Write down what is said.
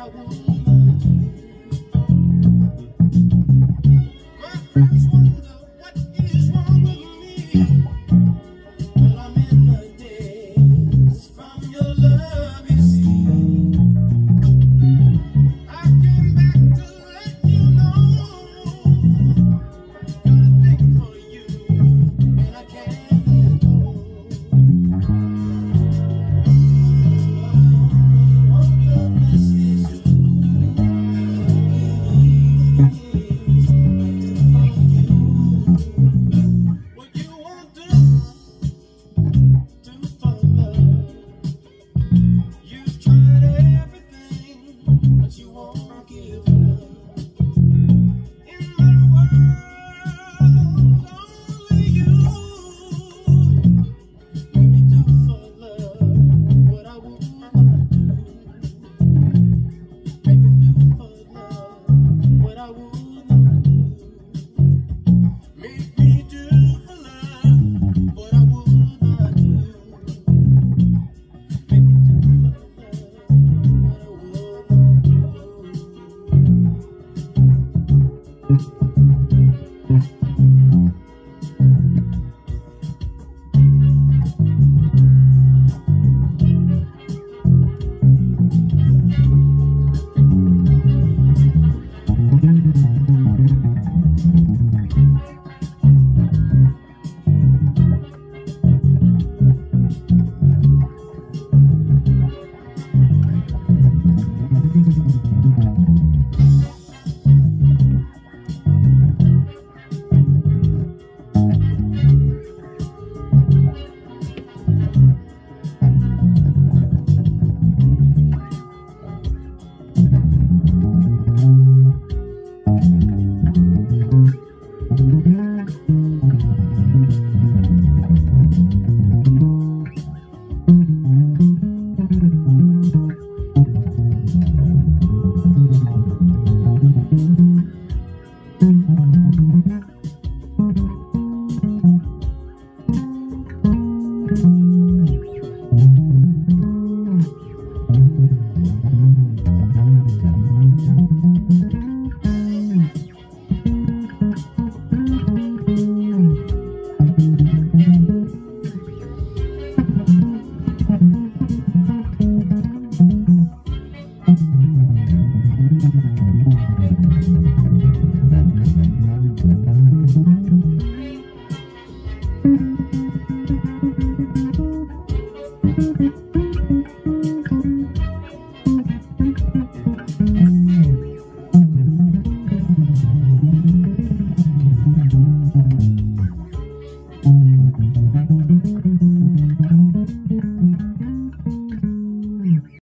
I want